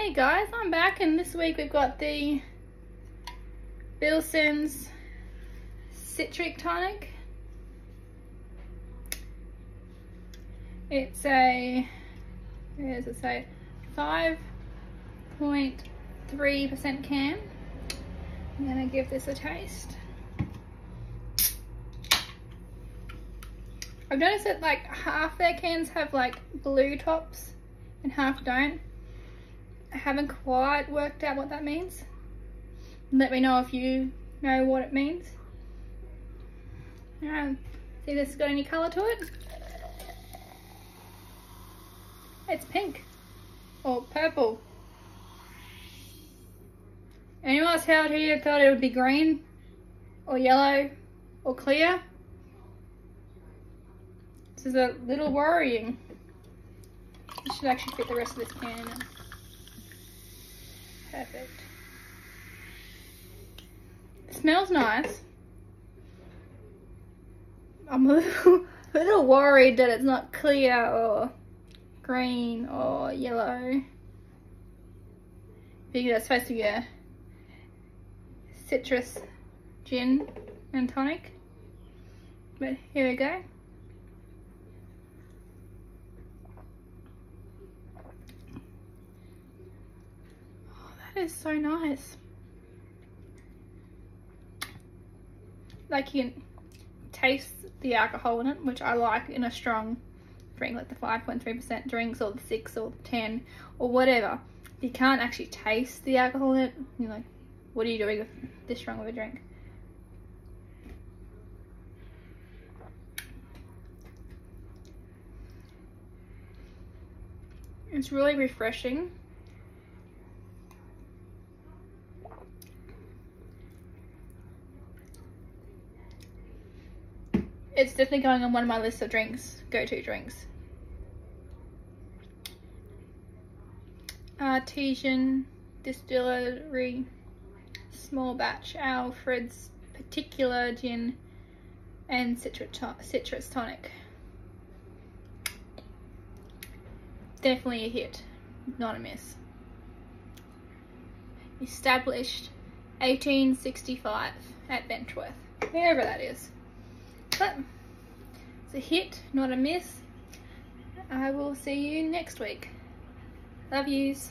Hey guys, I'm back and this week we've got the Billson's Citric Tonic. It's a, where does it say, 5.3% can. I'm gonna give this a taste. I've noticed that like half their cans have like blue tops and half don't. Haven't quite worked out what that means. Let me know if you know what it means. Um, see this has got any colour to it? It's pink or purple. Anyone else out here thought it would be green or yellow or clear? This is a little worrying. This should actually fit the rest of this can in. Perfect. It smells nice. I'm a little, a little worried that it's not clear or green or yellow. Because it's supposed to be a citrus gin and tonic. But here we go. That is so nice. Like you can taste the alcohol in it, which I like in a strong drink, like the 5.3% drinks or the 6 or the 10 or whatever. You can't actually taste the alcohol in it. You're like, what are you doing with this strong of a drink? It's really refreshing. It's definitely going on one of my lists of drinks, go-to drinks. Artesian Distillery Small Batch Alfred's Particular Gin and Citrus, citrus Tonic. Definitely a hit, not a miss. Established 1865 at Beechworth, wherever that is it's a hit, not a miss. I will see you next week. Love yous.